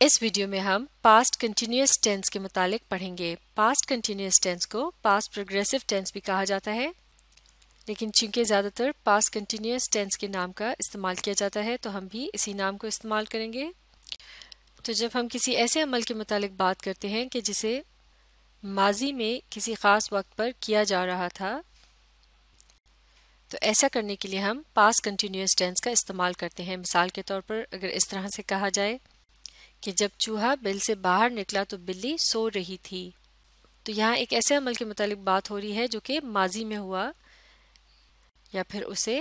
इस वीडियो में हम पास्ट कंटिन्यूस टेंस के मुतालिक पढ़ेंगे। पास्ट कंटिन्यूस टेंस को पास्ट प्रोग्रेसिव टेंस भी कहा जाता है। लेकिन चूँकि ज़्यादातर पास्ट कंटिन्यूस टेंस के नाम का इस्तेमाल किया जाता है तो हम भी इसी नाम को इस्तेमाल करेंगे। तो जब हम किसी ऐसे अमल के मुतालिक बात करते हैं कि जिसे माजी में किसी ख़ास वक्त पर किया जा रहा था तो ऐसा करने के लिए हम पास कंटिन्यूस टेंस का इस्तेमाल करते हैं। मिसाल के तौर पर अगर इस तरह से कहा जाए कि जब चूहा बिल से बाहर निकला तो बिल्ली सो रही थी। तो यहाँ एक ऐसे अमल के मुतालिक बात हो रही है जो कि माजी में हुआ या फिर उसे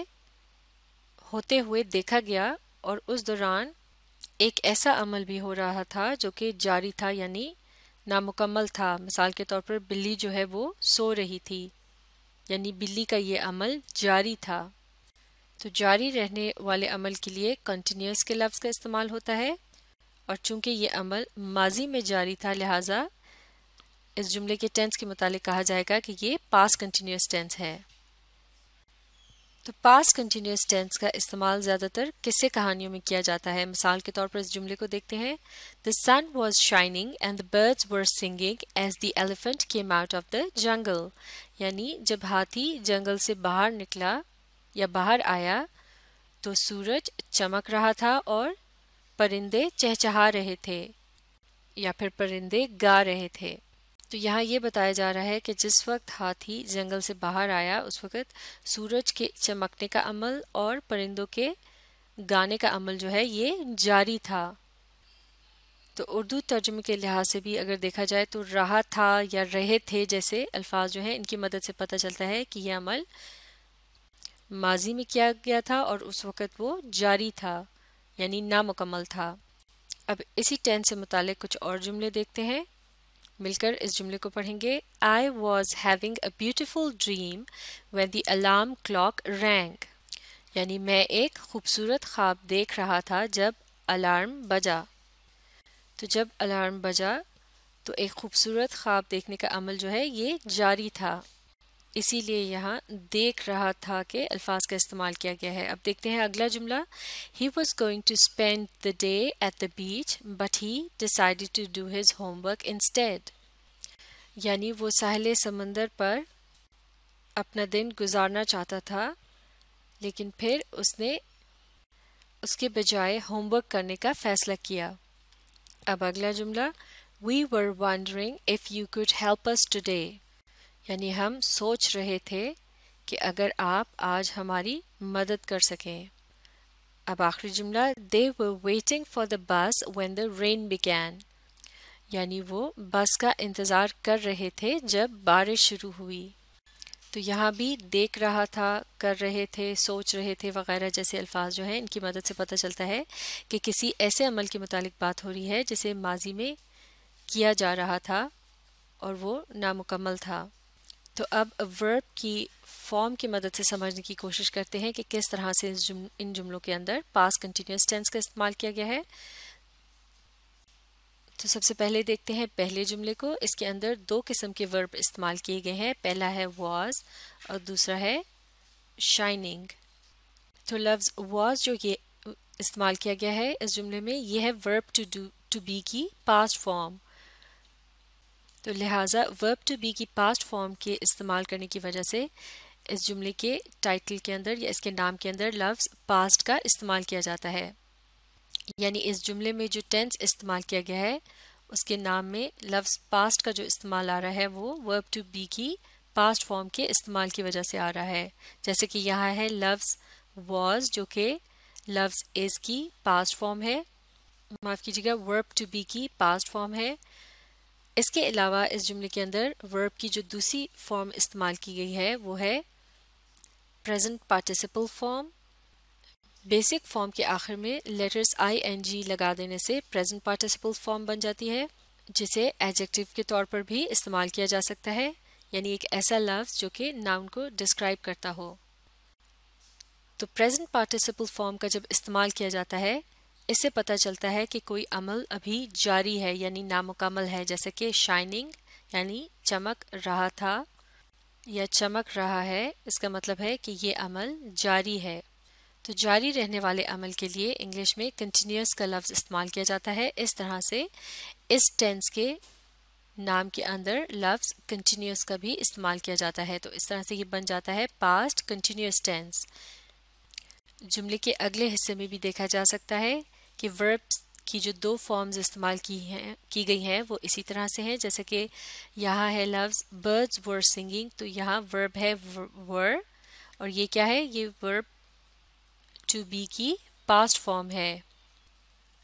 होते हुए देखा गया और उस दौरान एक ऐसा अमल भी हो रहा था जो कि जारी था यानी नामुकम्मल था। मिसाल के तौर पर बिल्ली जो है वो सो रही थी, यानी बिल्ली का ये अमल जारी था। तो जारी रहने वाले अमल के लिए कंटिन्यूस के लफ्ज़ का इस्तेमाल होता है। और चूँकि ये अमल माजी में जारी था, लिहाजा इस जुमले के टेंस के मुतालिक कहा जाएगा कि ये पास कंटिन्यूस टेंस है। तो पास कंटिन्यूस टेंस का इस्तेमाल ज़्यादातर किस्से कहानियों में किया जाता है। मिसाल के तौर पर इस जुमले को देखते हैं। The sun was shining and the birds were singing as the elephant came out of the jungle यानी जब हाथी जंगल से बाहर निकला या बाहर आया तो सूरज चमक रहा था और परिंदे चहचहा रहे थे या फिर परिंदे गा रहे थे। तो यहाँ ये बताया जा रहा है कि जिस वक्त हाथी जंगल से बाहर आया, उस वक्त सूरज के चमकने का अमल और परिंदों के गाने का अमल जो है ये जारी था। तो उर्दू तर्जुमे के लिहाज से भी अगर देखा जाए तो रहा था या रहे थे जैसे अल्फाज जो हैं, इनकी मदद से पता चलता है कि यह अमल माजी में किया गया था और उस वक़्त वो जारी था। यानी नामुकम्मल था। अब इसी टेंस से मुतालिक कुछ और जुमले देखते हैं। मिलकर इस जुमले को पढ़ेंगे। I was having a beautiful dream when the alarm clock rang यानी मैं एक खूबसूरत ख्वाब देख रहा था जब अलार्म बजा। तो जब अलार्म बजा तो एक खूबसूरत ख्वाब देखने का अमल जो है, ये जारी था। इसीलिए यहाँ देख रहा था कि अल्फाज का इस्तेमाल किया गया है। अब देखते हैं अगला जुमला। He was going to spend the day at the beach but he decided to do his homework instead यानी वो साहले समंदर पर अपना दिन गुजारना चाहता था, लेकिन फिर उसने उसके बजाय होमवर्क करने का फैसला किया। अब अगला जुमला। We were wondering if you could help us today यानी हम सोच रहे थे कि अगर आप आज हमारी मदद कर सकें। अब आखिरी जुमला they were waiting for the bus when the rain began यानी वो बस का इंतज़ार कर रहे थे जब बारिश शुरू हुई। तो यहाँ भी देख रहा था, कर रहे थे, सोच रहे थे वगैरह जैसे अल्फाज जो हैं, इनकी मदद से पता चलता है कि किसी ऐसे अमल के मुतालिक बात हो रही है जिसे माजी में किया जा रहा था और वो नामुकम्मल था। तो अब वर्ब की फॉर्म की मदद से समझने की कोशिश करते हैं कि किस तरह से जुम, इन जुमलों के अंदर पास कंटिन्यूस टेंस का इस्तेमाल किया गया है। तो सबसे पहले देखते हैं पहले जुमले को। इसके अंदर दो किस्म के वर्ब इस्तेमाल किए गए हैं। पहला है वॉज़ और दूसरा है शाइनिंग तो लफ्ज़ वॉज़ जो ये इस्तेमाल किया गया है इस जुमले में यह है verb to do to be की पास्ट फॉर्म तो लिहाजा वर्ब टू बी की पास्ट फॉर्म के इस्तेमाल करने की वजह से इस जुमले के टाइटल के अंदर या इसके नाम के अंदर लफ्ज़ पास्ट का इस्तेमाल किया जाता है। यानी इस जुमले में जो टेंस इस्तेमाल किया गया है, उसके नाम में लफ्ज़ पास्ट का जो इस्तेमाल आ रहा है, वो वर्ब टू बी की पास्ट फॉर्म के इस्तेमाल की वजह से आ रहा है। जैसे कि यहाँ है लफ्ज़ वॉज़ जो कि लफ्ज़ इज़ की पास्ट फॉर्म है। माफ़ कीजिएगा वर्ब टू बी की पास्ट फॉर्म है। इसके अलावा इस जुमले के अंदर वर्ब की जो दूसरी फॉर्म इस्तेमाल की गई है, वो है present participle form basic form के आखिर में लेटर्स आई एन जी लगा देने से प्रेजेंट पार्टिसिपल फॉर्म बन जाती है, जिसे एडजेक्टिव के तौर पर भी इस्तेमाल किया जा सकता है, यानी एक ऐसा लफ्ज़ जो कि नाउन को डिस्क्राइब करता हो। तो प्रेजेंट पार्टिसिपल फॉर्म का जब इस्तेमाल किया जाता है इससे पता चलता है कि कोई अमल अभी जारी है, यानी नामुकम्मल है, जैसे कि शाइनिंग यानी चमक रहा था या चमक रहा है। इसका मतलब है कि ये अमल जारी है। तो जारी रहने वाले अमल के लिए इंग्लिश में कंटिन्यूस का लफ्ज़ इस्तेमाल किया जाता है। इस तरह से इस टेंस के नाम के अंदर लफ्ज़ कंटिन्यूस का भी इस्तेमाल किया जाता है। तो इस तरह से ये बन जाता है पास्ट कंटिन्यूस टेंस जुमले के अगले हिस्से में भी देखा जा सकता है। कि वर्ब्स की जो दो फॉर्म्स इस्तेमाल की हैं, की गई हैं, वो इसी तरह से हैं। जैसे कि यहाँ है लफ्ज़ बर्ड्स वर सिंगिंग तो यहाँ वर्ब है वर और ये क्या है? ये वर्ब टू बी की पास्ट फॉर्म है।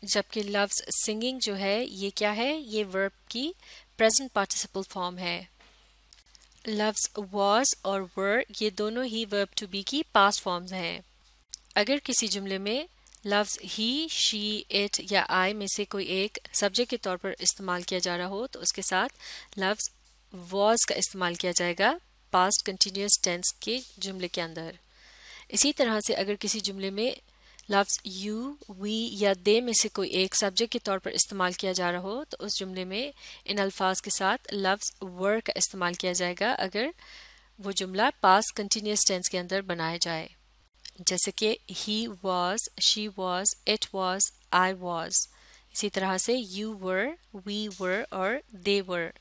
जबकि लफ्ज़ सिंगिंग जो है, ये क्या है? ये वर्ब की प्रेजेंट पार्टिसिपल फॉर्म है। लफ्ज़ वॉज़ और वर ये दोनों ही वर्ब टू बी की पास्ट फॉर्म्स हैं। अगर किसी जुमले में लफ्ज़ ही शी इट या आई में से कोई एक सब्जेक्ट के तौर पर इस्तेमाल किया जा रहा हो तो उसके साथ लफ्ज़ वॉज़ का इस्तेमाल किया जाएगा पास्ट कंटिन्यूस टेंस के जुमले के अंदर। इसी तरह से अगर किसी जुमले में लफ्ज़ यू वी या दे में से कोई एक सब्जेक्ट के तौर पर इस्तेमाल किया जा रहा हो तो उस जुमले में इन अल्फाज के साथ लफ्ज़ वर का इस्तेमाल किया जाएगा, अगर वो जुमला पास कंटिन्यूस टेंस के अंदर बनाया जाए। जैसे कि he was she was it was I was इसी तरह से यू वर वी वर और दे वर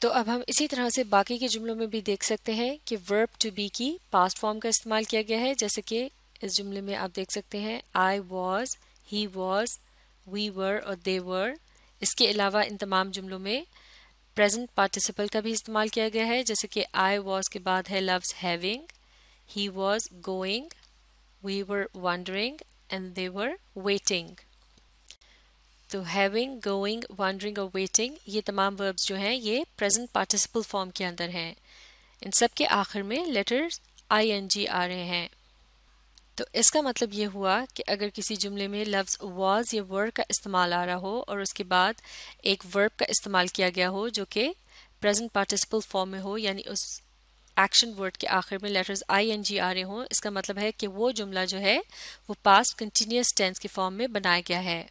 तो अब हम इसी तरह से बाकी के जुमलों में भी देख सकते हैं कि वर्ब टू बी की पास्ट फॉर्म का इस्तेमाल किया गया है। जैसे कि इस जुमले में आप देख सकते हैं I was he was we were और दे वर इसके अलावा इन तमाम जुमलों में प्रेजेंट पार्टिसिपल का भी इस्तेमाल किया गया है। जैसे कि आई वॉज़ के बाद है loves having He was going, we were wondering, and they were waiting. तो हैविंग गोइंग वॉन्डरिंग और वेटिंग ये तमाम वर्ब्स जो हैं ये प्रेजेंट पार्टिसिपल फॉर्म के अंदर हैं इन सब के आखिर में लेटर्स आई एन जी आ रहे हैं तो इसका मतलब ये हुआ कि अगर किसी जुमले में लफ्ज़ वाज या वर्ब का इस्तेमाल आ रहा हो और उसके बाद एक वर्ब का इस्तेमाल किया गया हो जो कि प्रेजेंट पार्टिसिपल फॉर्म में हो यानी उस एक्शन वर्ड के आखिर में लेटर्स आई एन जी आ रहे हों, इसका मतलब है कि वो जुमला जो है, वो पास्ट कंटिन्यूस टेंस के फॉर्म में बनाया गया है।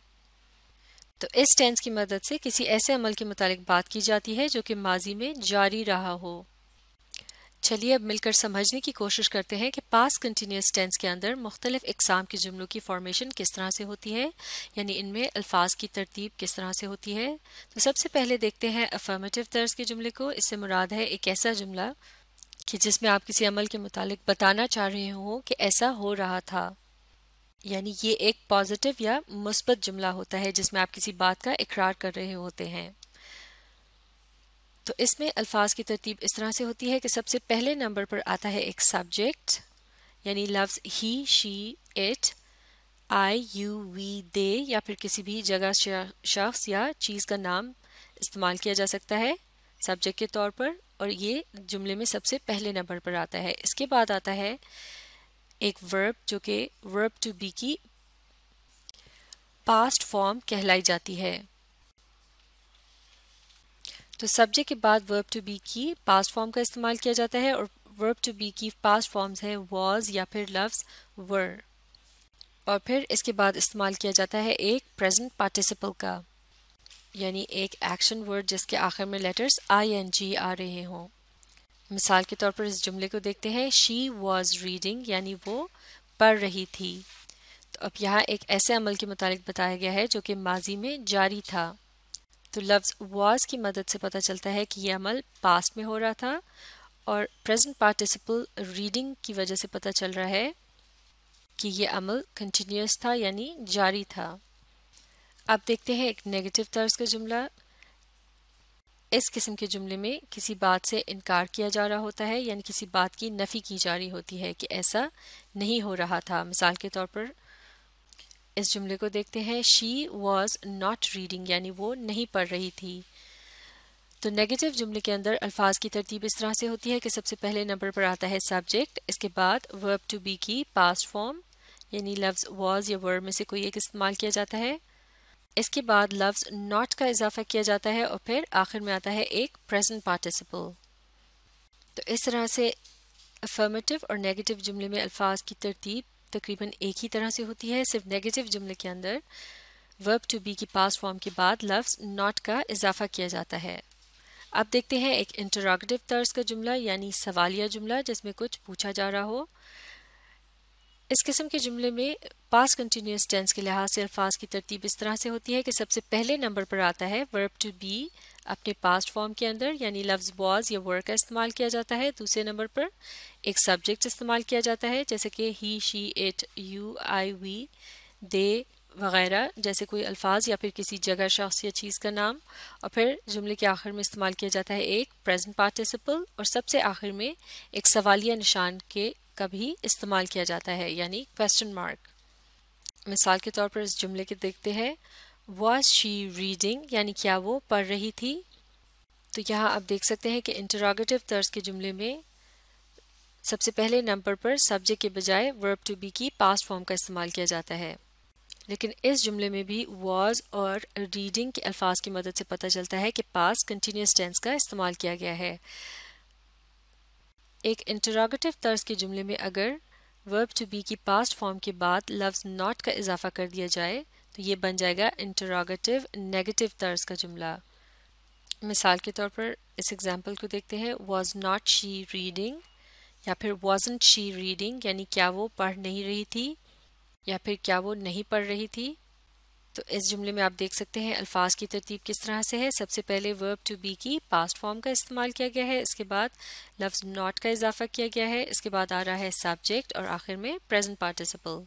तो इस टेंस की मदद से किसी ऐसे अमल के मुतालिक बात की जाती है जो कि माजी में जारी रहा हो। चलिए अब मिलकर समझने की कोशिश करते हैं कि पास कंटिन्यूस टेंस के अंदर मुख्तलिफ़ इकसाम के जुमलों की फॉर्मेशन किस तरह से होती है, यानी इनमें अल्फाज की तरतीब किस तरह से होती है। तो सबसे पहले देखते हैं अफर्मेटिव तर्ज के जुमले को, इससे मुराद है एक ऐसा जुमला कि जिसमें आप किसी अमल के मुतालिक बताना चाह रहे हो कि ऐसा हो रहा था। यानी ये एक पॉजिटिव या मुस्बत जुमला होता है जिसमें आप किसी बात का इकरार कर रहे होते हैं। तो इसमें अल्फाज की तरतीब इस तरह से होती है कि सबसे पहले नंबर पर आता है एक सब्जेक्ट, यानी लफ्ज़ he she it I you we they या फिर किसी भी जगह शख्स या चीज़ का नाम इस्तेमाल किया जा सकता है। सब्जेक्ट के तौर पर और ये जुमले में सबसे पहले नंबर पर आता है। इसके बाद आता है एक वर्ब जो कि वर्ब टू बी की पास्ट फॉर्म कहलाई जाती है। तो सब्जेक्ट के बाद वर्ब टू बी की पास्ट फॉर्म का इस्तेमाल किया जाता है और वर्ब टू बी की पास्ट फॉर्म्स है वॉज़ या फिर लव्स वर और फिर इसके बाद इस्तेमाल किया जाता है एक प्रेजेंट पार्टिसिपल का। यानी एक एक्शन वर्ड जिसके आखिर में लेटर्स आई एन जी आ रहे हों। मिसाल के तौर पर इस जुमले को देखते हैं। शी वॉज़ रीडिंग यानी वो पढ़ रही थी। तो अब यहाँ एक ऐसे अमल के मुतालिक बताया गया है जो कि माजी में जारी था। तो लफ्ज़ वॉज़ की मदद से पता चलता है कि यह अमल पास्ट में हो रहा था और प्रेजेंट पार्टिसिपल रीडिंग की वजह से पता चल रहा है कि यह अमल कंटिन्यूस था, यानी जारी था। अब देखते हैं एक नेगेटिव तर्ज का जुमला। इस किस्म के जुमले में किसी बात से इनकार किया जा रहा होता है, यानी किसी बात की नफ़ी की जा रही होती है कि ऐसा नहीं हो रहा था। मिसाल के तौर पर इस जुमले को देखते हैं। शी वॉज़ नॉट रीडिंग यानी वो नहीं पढ़ रही थी। तो नेगेटिव जुमले के अंदर अल्फाज की तरतीब इस तरह से होती है कि सबसे पहले नंबर पर आता है सब्जेक्ट इसके बाद वर्ब टू बी की पास्ट फॉर्म यानी लफ्ज़ वॉज़ या वर्ब में से कोई एक इस्तेमाल किया जाता है। इसके बाद लफ्ज़ नॉट का इजाफा किया जाता है और फिर आखिर में आता है एक प्रेजेंट पार्टिसिपल तो इस तरह से अफर्मेटिव और नेगेटिव जुमले में अल्फाज की तरतीब तकरीबन एक ही तरह से होती है। सिर्फ़ नेगेटिव जुमले के अंदर वर्ब टू बी की पास फॉर्म के बाद लफ्ज़ नॉट का इजाफा किया जाता है। अब देखते हैं एक इंटरोगेटिव तर्ज का जुमला यानी सवालिया जुमला जिसमें कुछ पूछा जा रहा हो। इस किस्म के जुमले में पास कंटिन्यूस टेंस के लिहाज से अल्फाज की तरतीब इस तरह से होती है कि सबसे पहले नंबर पर आता है वर्ब टू बी अपने पास्ट फॉर्म के अंदर, यानी लफ्ज़ वॉज़ या वर्क का इस्तेमाल किया जाता है। दूसरे नंबर पर एक सब्जेक्ट इस्तेमाल किया जाता है, जैसे कि he she it you I we they वगैरह, जैसे कोई अल्फाज या फिर किसी जगह, शख्स या चीज़ का नाम। और फिर जुमले के आखिर में इस्तेमाल किया जाता है एक प्रेजेंट पार्टिसिपल और सबसे आखिर में एक सवालिया निशान के का भी इस्तेमाल किया जाता है, यानी क्वेश्चन मार्क मिसाल के तौर पर इस जुमले के देखते हैं। वॉज़ शी रीडिंग यानी क्या वो पढ़ रही थी? तो यहाँ आप देख सकते हैं कि इंटरोगेटिव तर्ज के जुमले में सबसे पहले नंबर पर सब्जेक्ट के बजाय वर्ब टू बी की पास्ट फॉर्म का इस्तेमाल किया जाता है। लेकिन इस जुमले में भी वॉज़ और रीडिंग के अल्फाज की मदद से पता चलता है कि पास कंटिन्यूस टेंस का इस्तेमाल किया गया है। एक इंटरोगेटिव तर्ज के जुमले में अगर वर्ब टू बी की पास्ट फॉर्म के बाद लफ्ज़ नॉट का इजाफा कर दिया जाए तो ये बन जाएगा इंटरोगेटिव नेगेटिव तर्ज का जुमला। मिसाल के तौर पर इस एग्ज़ाम्पल को देखते हैं। वॉज़ नॉट शी रीडिंग या फिर वॉजेंट शी रीडिंग यानी क्या वो पढ़ नहीं रही थी? या फिर क्या वो नहीं पढ़ रही थी? तो इस जुमले में आप देख सकते हैं अल्फाज की तरतीब किस तरह से है। सबसे पहले वर्ब टू बी की पास्ट फॉर्म का इस्तेमाल किया गया है। इसके बाद लफ्ज़ नॉट का इजाफा किया गया है। इसके बाद आ रहा है सब्जेक्ट और आखिर में प्रेजेंट पार्टिसिपल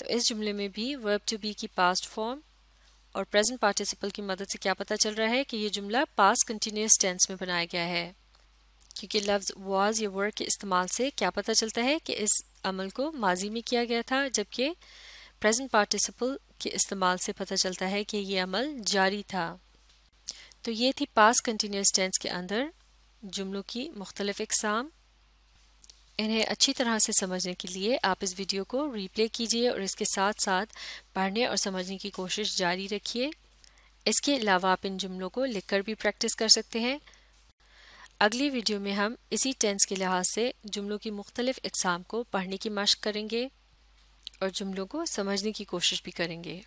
तो इस जुमले में भी वर्ब टू बी की पास्ट फॉर्म और प्रेजेंट पार्टिसिपल की मदद से क्या पता चल रहा है कि ये जुमला पास कंटिन्यूस टेंस में बनाया गया है। क्योंकि लफ्ज़ वाज या वर्क के इस्तेमाल से क्या पता चलता है कि इस अमल को माजी में किया गया था, जबकि प्रेजेंट पार्टिसिपल के इस्तेमाल से पता चलता है कि ये अमल जारी था। तो ये थी पास कंटिन्यूस टेंस के अंदर, जुमलों की मुख्तलिफ़ इकसाम। इन्हें अच्छी तरह से समझने के लिए आप इस वीडियो को रीप्ले कीजिए और इसके साथ साथ पढ़ने और समझने की कोशिश जारी रखिए। इसके अलावा आप इन जुमलों को लिखकर भी प्रैक्टिस कर सकते हैं। अगली वीडियो में हम इसी टेंस के लिहाज से जुमलों की मुख्तलिफ़ इकसाम को पढ़ने की मश्क करेंगे। और जुमलों को समझने की कोशिश भी करेंगे